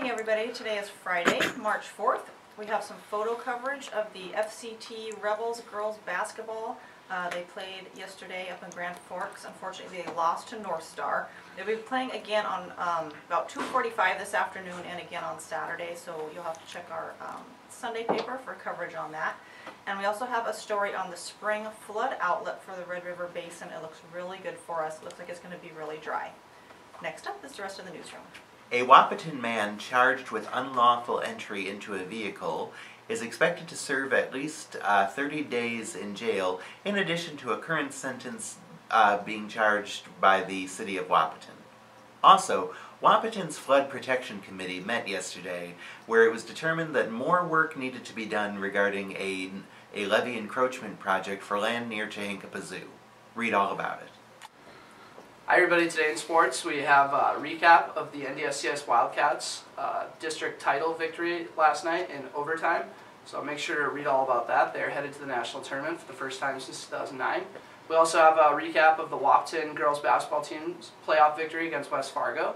morning, everybody. Today is Friday, March 4th. We have some photo coverage of the FCT Rebels girls basketball. Uh, they played yesterday up in Grand Forks. Unfortunately, they lost to North Star. They'll be playing again on um, about 2:45 this afternoon and again on Saturday. So you'll have to check our um, Sunday paper for coverage on that. And we also have a story on the spring flood outlet for the Red River Basin. It looks really good for us. It looks like it's going to be really dry. Next up is the rest of the newsroom. A Wahpeton man charged with unlawful entry into a vehicle is expected to serve at least uh, 30 days in jail, in addition to a current sentence uh, being charged by the city of Wahpeton. Also, Wahpeton's Flood Protection Committee met yesterday, where it was determined that more work needed to be done regarding a, a levee encroachment project for land near Chahinkapa Zoo. Read all about it. Hi everybody, today in sports we have a recap of the NDSCS Wildcats uh, district title victory last night in overtime. So make sure to read all about that. They're headed to the national tournament for the first time since 2009. We also have a recap of the Wahpeton girls basketball team's playoff victory against West Fargo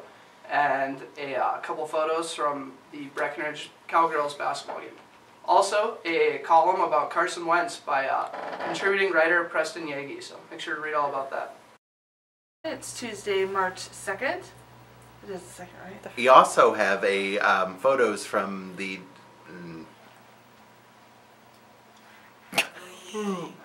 and a uh, couple photos from the Breckenridge Cowgirls basketball game. Also, a column about Carson Wentz by uh, contributing writer Preston Yagi, so make sure to read all about that. It's Tuesday, March 2nd. It is the 2nd, right? We also have a um, photos from the... Mm.